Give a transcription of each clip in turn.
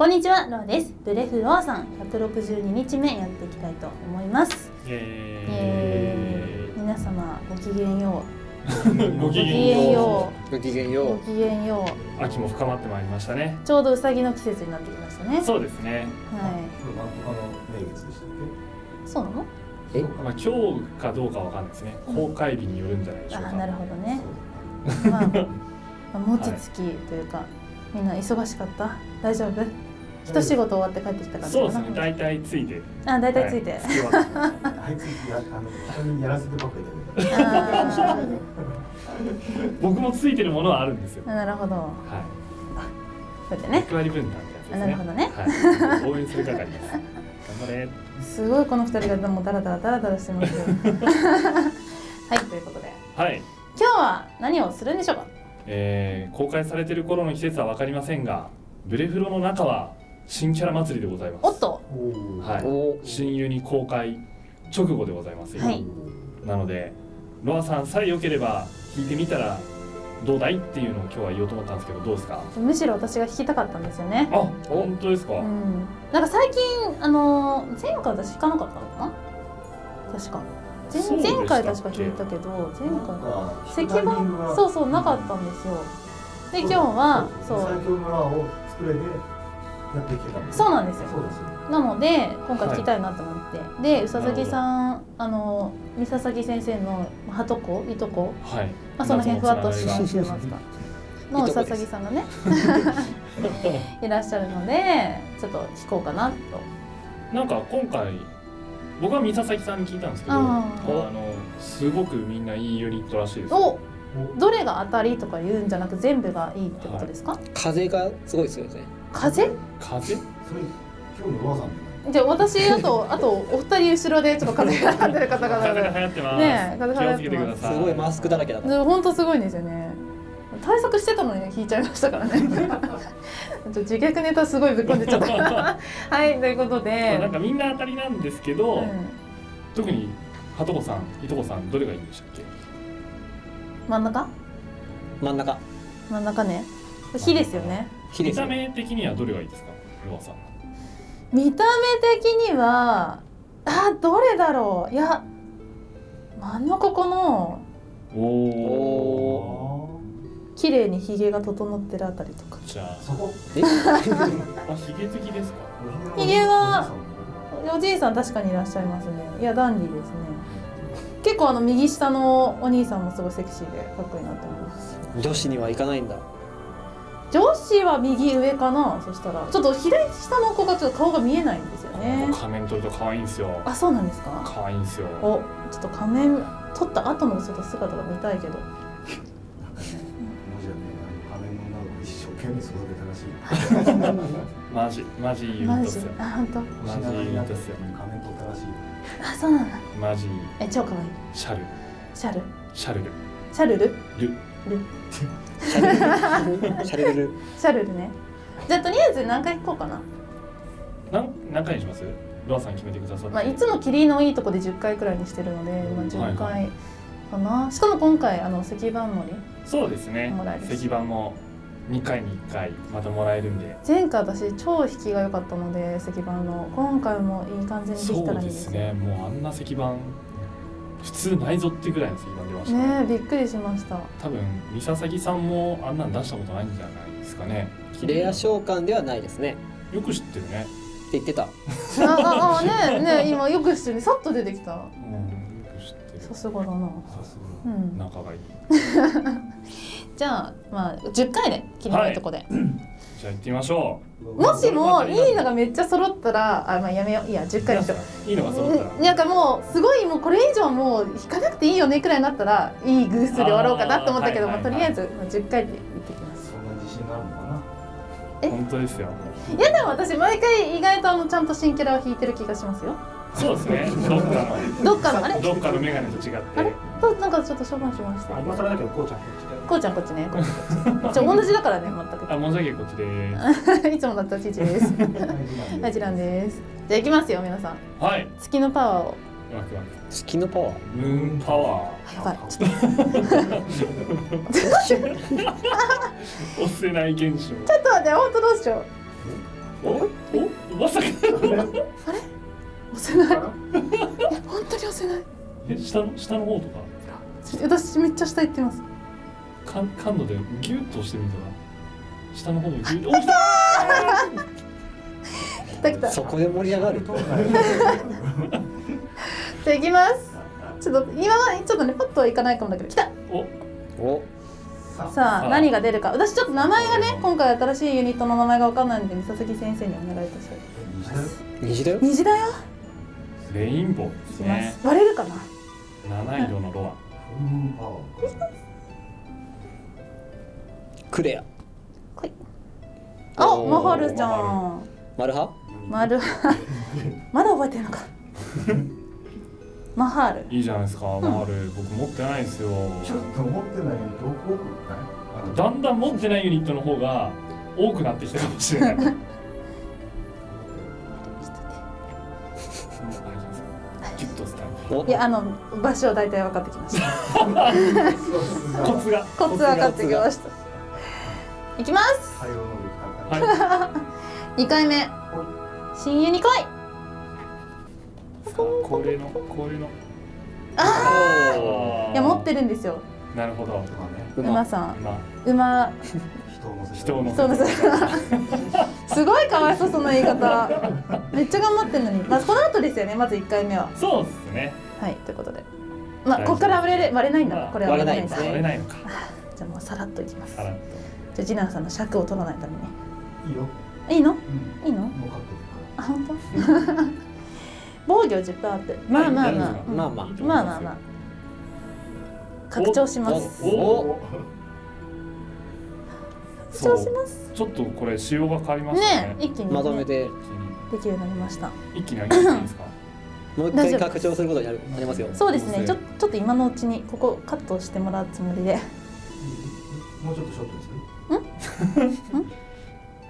こんにちは、ロアです。ブレフロアさん、162日目やっていきたいと思います。皆様 ごきげんよう。ごきげんんよよごきげんう。ようごきげんよう秋も深まってまいりましたねう。ちょうどうさぎの季節になってきましたね。そうですねはい。今日なんとかの名月でしたっそうなの？え？まあ今日かどうかわかんないですね公開日によるんじゃないでしょうあ、かなるほどけ？ね。まあ、まあ、餅つきというか、みんな忙しかった？大丈夫？一仕事終わって帰ってきたからそうですね。大体ついて。あ、大体ついて。はい。あい。つやあの人にやらせてばっかり僕もつい。てるものはあるんですよーなるほど。はこうやってね。い。役割分担ってやつですねなるほどねはい。応援する係です頑張れすごい。この二人がもうダラダラダラダラしてますよ。はい、とい。うことで、はい。今日は何をするんでしょうか。えー公開されてる頃の季節はわかりませんがブレフロの中は新キャラ祭りでございます。おっと、おはい。お新ユニ公開直後でございます。よ、はい。なのでロアさんさえ良ければ弾いてみたらどうだいっていうのを今日は言おうと思ったんですけどどうですか？むしろ私が弾きたかったんですよね。あ本当ですか、うん、なんか最近あの前回私弾かなかったのかな？確か。前前回確か弾いたけど、前回石石板そうそうなかったんですよ。で今日はそう。最強のラを作れでやってきてたそうなんですよ。そうですよなので今回聞きたいなと思って、で宇佐崎さんあの三佐崎先生のはとこいとこ、はい。まあ、その辺ふわっと知夏のってますか？の宇佐いとこです。崎さんがね。いらっしゃるのでちょっと聞こうかなと。なんか今回僕は三佐々木さんに聞いたんですけどああのすごくみんないいユニットらしいです。おどれが当たりとか言うんじゃなく全部がいいってことですか、風がすごいですよね風？風？それ今日のロアさんじゃあ私あと あとお二人後ろでちょっと風が流ってる方々。風がが流行ってます、ねえ風が流行ってます。気をつけてください。すごいマスクだらけだから。で本当すごいんですよね。対策してたのに引いちゃいましたからね。自虐ネタすごいぶっ込んでちゃった はいということまあでなんかみんな当たりなんですけど、うん。特にはとこさんいとこさんどれがいいんでしたっけ？真ん中？真ん中。真ん中ね。火ですよね見た目的にはどれがいいですか？ロアさん。見た目的にはあどれだろう。いや真ん中かな。おおお綺麗にひげが整ってるあたりとか。じゃあ。そこ。え？あヒゲ好きですか？ひげはおじいさん確かにいらっしゃいますね。いやダンディーですね。結構あの右下のお兄さんもすごいセクシーでかっこいいなと思います。女子には行かないんだ女子は右上かな？そしたら。ちょっと左下の子がちょっと顔が見えないんですよね。仮面取ると可愛いんですよ。あそうなんですか？可愛いんですよ。おちょっと仮面取った後のちょっと姿が見たいけど。文字はね。あの仮面の女の子一生懸命育てたらしい。マジマジいいユニマジットっすよ。あ本当？マジいいユニットっすよ。仮面取ったらしい。あそうなんだ。マジえ超可愛い。シャル。シャル？シャルル。シャルル？ルルシャレル。ルシャルルね。じゃあとりあえず何回行こうかな。なん何回にします？ロアさん決めてくださって、まあいつも霧のいいとこで10回くらいにしてるので、まあ、10回かな、しかも今回あの石板盛り。そうですね。もらえるし。石板も2回に1回またもらえるんで。前回私超引きが良かったので石板の。今回もいい感じにできたらいいですね。もうあんな石板普通ないぞってぐらいの石板出ました。ねびっくりしました。多分三佐々木さんもあんなん出したことないんじゃないですかね。レア召喚ではないですね。よく知ってるね。って言ってた。あああねえねえ今よくしてる。さっと出てきた。うんよく知ってる。さすがだな。さすうん。仲がいい。じゃあまあ10回で霧のいいとこで、じゃあ行ってみましょもしもいいの。がめっちゃ揃ったらあまあやめよう。いいや10う回にしよう。いいの。が揃ったら。なんかもうすごいもうこれ以上もう引かなくていいよねくらいになったらいい偶数で終わろうかなと思ったけどあーまあ、とりあえずまあ10回でいってきます。そんな自信があるのかな？え？本当ですよ。いやでも私毎回意外とあのちゃんと新キャラを引いてる気がしますよ。そうですね。どっかどっかのあれ？のどっかのメガネと違って。あれ？となんかちょっと処分しました。今更だけどこうちゃんこっちだよこうちゃんこっちね。こっちこっ同じだからねあ申し訳こっちでいつもだったら父です。はいジランですじゃあ行きますよ皆さん。はい。月のパワーを。ワクワク月のパワー？ムーンパワあやばい。ちょっと。ー押せない現象。ちょっと待って本当どうしよう。お？お？まさか。押せない。え本当に押せないえ下の下の方とか？私めっちゃ下行ってます。かん感度でギュッと押してみたら？下の方にギュッと。お来た来たそこで盛り上がる？じゃあ行きます。ちょっと今はちょっとねパッとはいかないかもだけど。来た！お。お。ささああ何が出るか。私ちょっと名前がね今回新しいユニットの名前がわかんないんで佐々木先生にお願いいたします。虹だよ。虹だよ。レインボーです、ね。割れるかな？七色のロアクレア。あマハルちゃん。マルハ？マルまだ覚えてるのか。マハール。いいじゃないですか。マール僕持ってないんですよ。ちょっと持ってない。のにどこ置くかねあのだんだん持ってないユニットの方が多くなってきたかもしれないいやあの場所は大体分かってきました。コツが。コツ分かってきました。いきます。はい。2回目。親友に来い。さあこれのこれの。ああー。いや持ってるんですよ。なるほど。馬さん。今馬人を乗せて。す すごいかわいそうその言い方。めっちゃ頑張ってるのに。まずこの後ですよねまず1回目は。そうですね。はいということで。まあここから割れれ割れないんだ。まあこれは割れないんだ。割れないのか。じゃあもうさらっといきます。さらっと。じゃあ次男さんの尺を取らないために。いいよ。いいの？うん。いいの？あ本当？防御10%アップまあまあまあ、うん。まあまあまあ。まあまあ拡張します。おお拡張します。ちょっとこれ仕様が変わりましたね。ね一気に、ね、まとめて。できるようになりました一気に上げていいですか？もう一回拡張することになるなりますよ。そうですね。ちょちょっと今のうちにここカットしてもらうつもりで。もうちょっとショットにする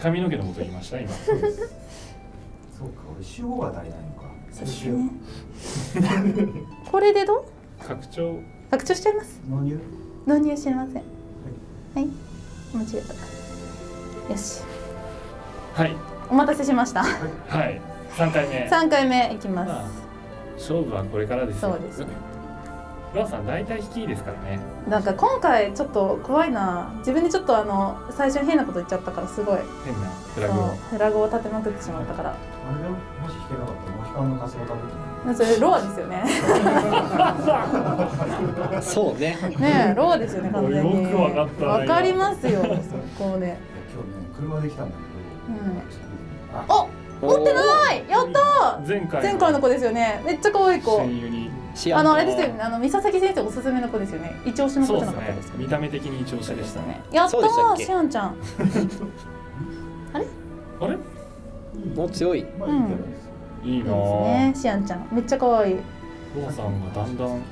髪の毛のこと言いました？今。そうか俺塩が足りないのか。そうですね。これでどう？拡張。拡張しちゃいます。納入？導入しません。はい。間違えたよしはい。お待たせしました。はい。三回目。3回目いきままあす勝負はこれからですよ。そうですね。ロアさん大体引きいいですからね。なんか今回ちょっと怖いな。自分でちょっとあの最初に変なこと言っちゃったからすごい。変なフラグそうを。フラグを立てまくってしまったから。あれだよ。もし引けなかったらモヒカンのカスを食べてそれロアですよね。そうね。ねえロアですよね完全に。よくわかったなわかりますよそこで。今日ね車で来たんだけど、うん。ああ持ってない。やった前回ー前回の子ですよね。めっちゃ可愛い子。あのあれですよね。あの三佐崎先生おすすめの子ですよね。一押しの子じゃなかったですか？見た目的に一押しでしたね。やったーしあんちゃん。あれ？もう強い。まあいいんいいいなねしあんちゃん。めっちゃ可愛い。いいよロアさんがだんだん。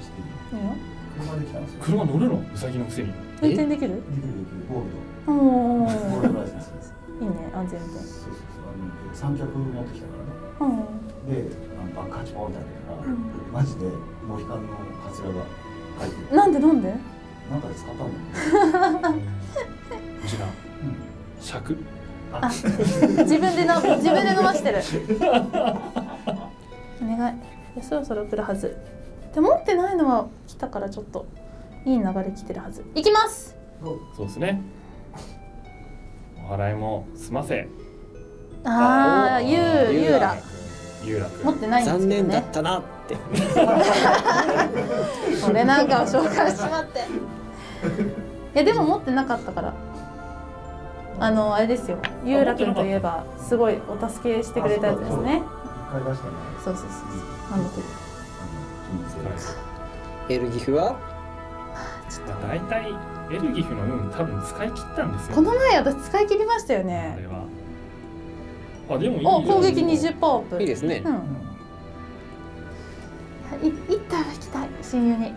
車で来たんですよ。車乗るの？ウサギのくせに。運転できる？できるできるゴールおドゴー。ルドー。ライセンスですいいね安全運転そうそうそう。あの三脚持ってきたからね。うん。であのバッカチポンってら、うん。マジでモヒカンのカツラが入ってる。なんでなんで？なんかで使ったんだよね、こちらうん。尺。あ。自分でな自分で伸ばしてる。お願い。そろそろ来るはず。で持ってないのは来たからちょっといい流れ来てるはず。いきます。そうですね。お払いも済ませ。ああユーユーラ。ユーラ。君持ってないんです残けどね。念だったなって。俺なんかを紹介しまって。いやでも持ってなかったから。あのあれですよ。ユーラ君といえばすごいお助けしてくれたやつですね。一回出したね。そうそうそうそう。なん。あの金星エルギフは？ちょっと大体エルギフの運多分使い切ったんですよ。この前私使い切りましたよあねれは。あでもいいお攻撃20 20%アップ。いいですね。うん。い一体は引きたい。親友に。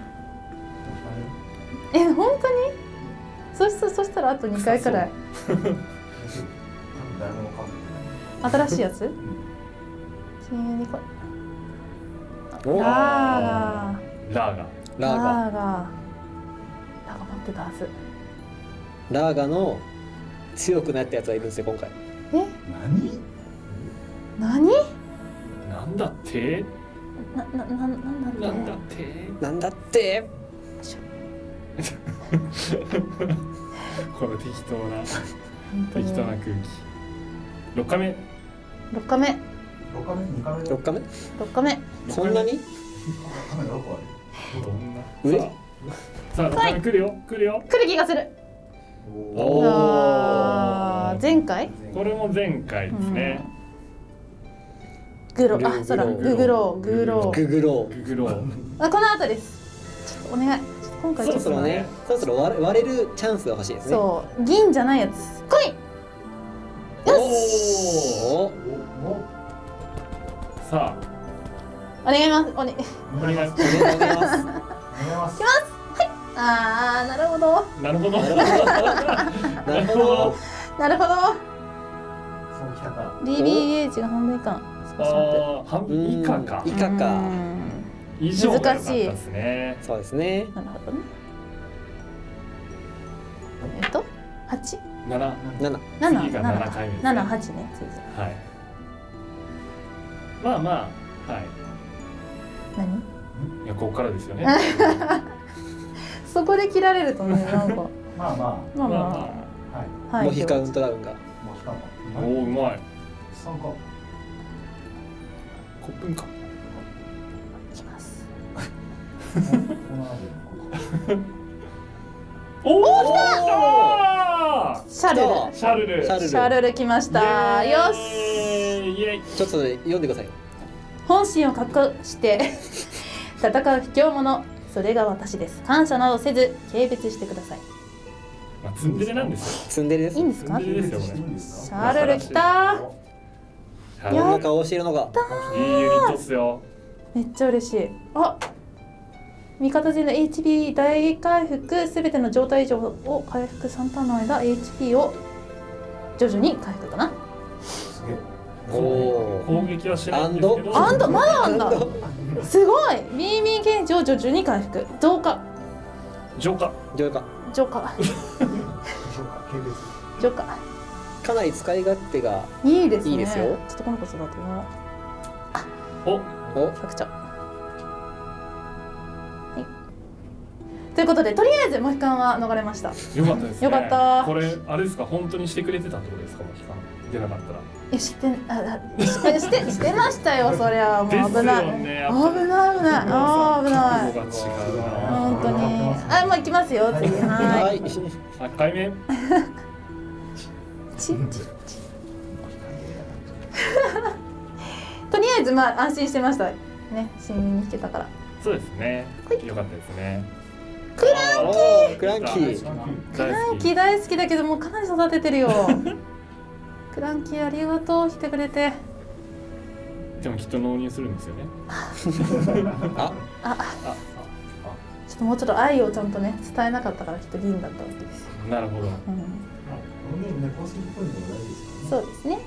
え本当に？そしたそしたらあと2回くらい。新しいやつ？親友に来いおラーガー。ラーガラーガラーガーラーガ持ってたはず。ラーガの強くなったやつがいるんですよ今回。え？何？だって？ななななんだって？なんだって？なんだって？この適当な適当な空気。六回目六日目六日目二日目六日目六日目そんなに？どんな？上？さあ来るよ。来るよ。来る気がする。るおー。あー前回？これも前回ですね、グログロあそうだ。グロググログロググロググロあこの後です。ちょっとお願い。今回ちょっとそろそろねそろそろ割れ割れるチャンスが欲しいですね。そう。銀じゃないやつ。来い。よし。おおおさお願いします。おね。あお願いお願いします。お願いします。あーなるほどなるほど。なるほど。なるほど。なるほど。そうきたか。DBH が半分以下。少しあー半分以下か。以下か。うん。以上が良ですね。そうですね。なるほどね。えっと？八？七。七。七。次が七7回目七八ね。次はい。まあまあはい。何？いやここからですよね そこで切られるとね なんか。まあままあ。まあまあ。はい。あはい。モヒカウントダウンが。もうしかもおおうまい。三個。コップンか。いきます。おお来たシャルル。シャルル。シャルル。シャルル来ました。よし。ちょっとね読んでください本心を隠して戦う卑怯者それが私です。感謝などせず軽蔑してください。まあツンデレなんですよ。ツンデレです。いいんですか？ツンデレですよこいいんですシかャルル来たれどんな顔をしているのかいいユニットっすよ。めっちゃ嬉しい。あ味方陣の HP 大回復すべての状態以上を回復3ターンの間 HP を徐々に回復かな。すげえ攻撃はしないんですけど。あんたまだあんだ？すごい。BB ゲージを徐々に回復。増加。浄化。どうか浄化。そうか軽蔑浄化。かなり使い勝手がいいですね。いいですよ。ちょっとこの子育てよお。お。100丁はい。ということでとりあえずモヒカンは逃れました。よかったですね。よかった。これあれですか？本当にしてくれてたってことですか？もう期間出なかったらえ知ってああししてしてましたよ そりゃもう危ない。ね危ない危ない。あー危ない。本当に。あもう行きますよ次。ははい。い8回目ちちち。とりあえずまあ安心してました。ね新任に引けたから。そうですね。はい。よかったですね。クランおー。クランキー。クランキー大好き大好きだけどもうかなり育ててるよ クランキーありがとう。来てくれて。でもきっと納入するんですよね。あ？あ。あちょっともうちょっと愛をちゃんとね伝えなかったからきっと銀だったわけですなるほど。うん、このゲームね公式ポイントも大事ですからね。そうですね。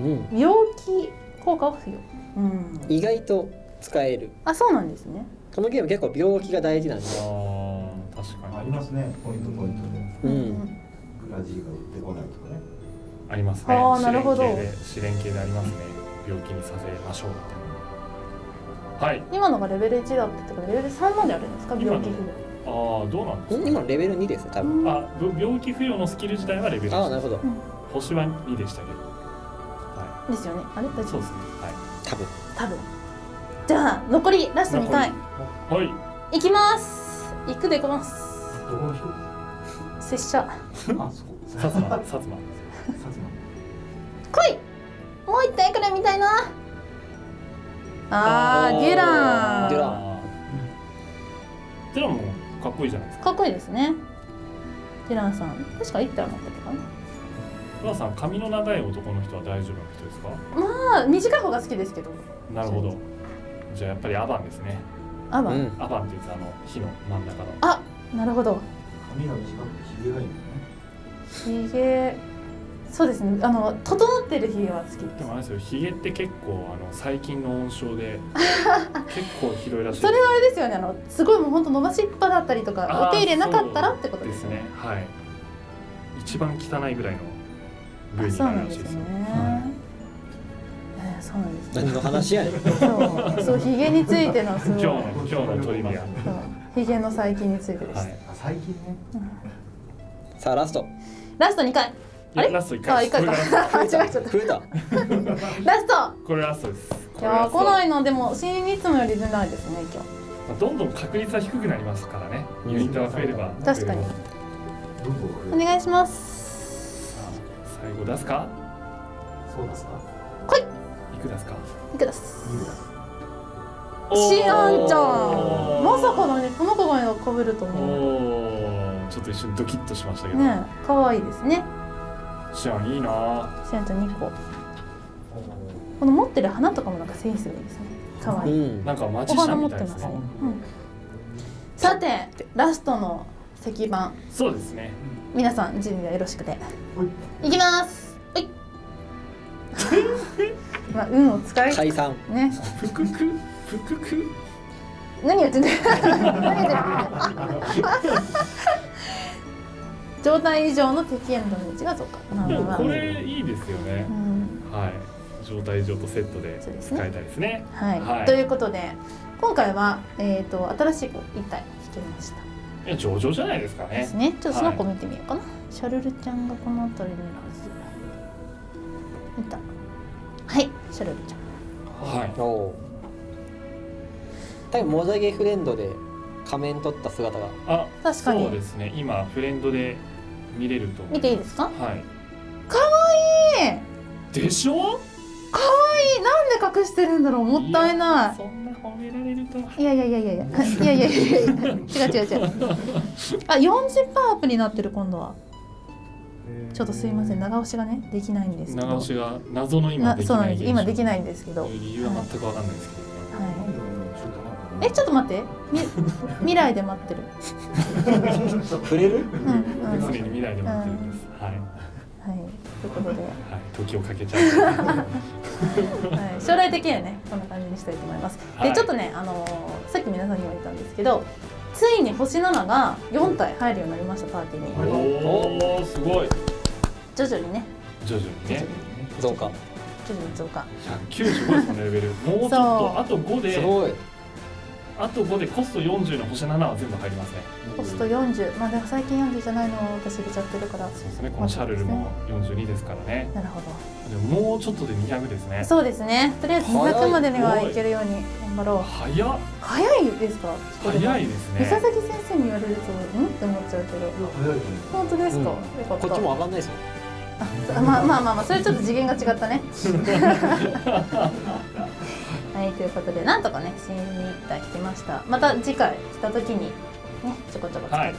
うん。病気効果を付与うん。意外と使える。あそうなんですね。このゲーム結構病気が大事なんであー確かに。ありますね。ポイントポイントで。うん。グラジーが売ってこないとかねありますね。あーなるほど。試練系でありますね。病気にさせましょうみたいなはい。今のがレベル1だって言ってからレベル3まであるんですか？病気不ああどうなんですんか？今レベル2です多分。うん。あぶ病気付与のスキル自体はレベル1ああなるほど。星は2でしたけど。はですよね。あれ？大丈夫？いそうですね。多分。多分。じゃあ残りラスト2回。はいはい。いきます。行くでごます。どこの人拙者。あ薩摩。薩摩来い。もう一体くらいみたいな。あーデュラン。デュラン。ンデュランもかっこいいじゃないですか。かっこいいですね。デュランさん。確か1体持ってたかな。デュランさん髪の長い男の人は大丈夫な人ですか？まあ短い方が好きですけど。なるほど。じゃあやっぱりアバンですね。アバン、うん。アバンって言うとあの火の真ん中の。あなるほど。髪が短くてひげがいいんだよね。ひげそうですね。あの整ってるひげは好きです。でもあれですよ。ヒゲって結構あの最近の温床で 結構ひどいらしい。それはあれですよね。あのすごいもう本当伸ばしっぱだったりとかお手入れなかったらってことでですすね。ねはい。一番汚いぐらいの部位あになんですねなるらしいですよ、えーそうなんです何の話やねん。そうそうひげについてのすごい。今日の今日のトリビア。そうひげの細菌についてでした、はい。あ最近ね。さあラスト。ラスト2回あれ？ラスト一回。あ一回か。間違えちゃった。増えた。ラスト。これラストです。いやー来ないのでも新いつもより出ないですね今日。まあどんどん確率は低くなりますからね。うん。ユニットが増えれば。確かに。お願いします。さあ最後出すか？そうですか？い。く出すか？いくだす。シアンちゃん。まさかのねこの子がかぶるとお思う。ー。ちょっと一瞬ドキッとしましたけど、ねえ可愛いですねシアンいいな。シアンちゃん2個この持ってる花とかもなんかセンスがいいですね。可愛いうん。なんかマジおシャ花持ってまンみたいですすね。ね、うん、さてラストの石板。そうですね。皆さん準備はよろしくて。ほい。いきます。はい。まあ運を使い解散。ね。ふくく？ふくく？何言ってんだよ。何言ってんの状態以上の敵へのダメージが増加まあでもまあ。これいいですよね。う、ん。はい。状態上とセットで使えたいですね。はい、はい。ということで今回は、えー、と新しい子一体引けました。いや上々じゃないですかね。ですね。ちょっとその子見てみようかな、シャルルちゃんがこの辺りにいるはず見た。はい。シャルルちゃん。はい。おお多分モザゲフレンドで仮面取った姿が。あ確かに。そうですね。今フレンドで見れると見ていいですか？はい。かわいい！でしょ？かわいい！なんで隠してるんだろう？もったいない。そんな褒められるといやいやいやいやいや。いやいやいやいや。違う違う違う。あ40%アップになってる今度は。ちょっとすいません。長押しがねできないんですけど。長押しが謎の今なそうなんです。今できいないんですけど、はい、理由は全くわかんないですけどねえちょっと待って。み 未来で待ってる。触れる？うんうん。常に未来で待ってるんです、はい、はい。ということで、はい、時をかけちゃう。はい、将来的にはねこんな感じにしたいと思います、はい。でちょっとねあのーさっき皆さんにも言ったんですけどついに星7が4体入るようになりましたパーティーに。おおすごい。徐々にね。徐々にね。増加。徐々に増加。195ですもんねレベル。もうちょっとあと5で。すごいあと5でコスト40の星7は全部入りますね。コスト40まあでも最近40じゃないのを私入れちゃってるから。そうですね。このシャルルも42ですからね。なるほど。でももうちょっとで200ですね。そうですね。とりあえず200までにはいけるように頑張ろう。早っ。早いですか？早いですね。三崎先生に言われるとうん？って思っちゃうけど。早い本当ですか、うん。よかった。こっちも上がんないですよあまあまあまあまあ。それちょっと次元が違ったね。は いということでなんとかね新に一体来ました。また次回来た時にねちょこちょこ使ってい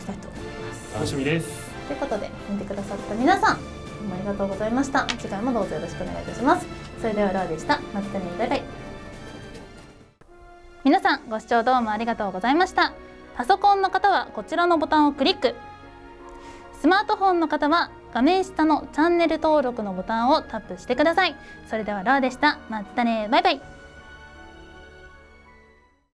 きたいと思います、楽しみです。ということで見てくださった皆さんどうもありがとうございました。次回もどうぞよろしくお願いいたします。それではラーでした。またねバイバイ。皆さんご視聴どうもありがとうございました。パソコンの方はこちらのボタンをクリック。スマートフォンの方は画面下のチャンネル登録のボタンをタップしてください。それではラーでした。またねバイバイ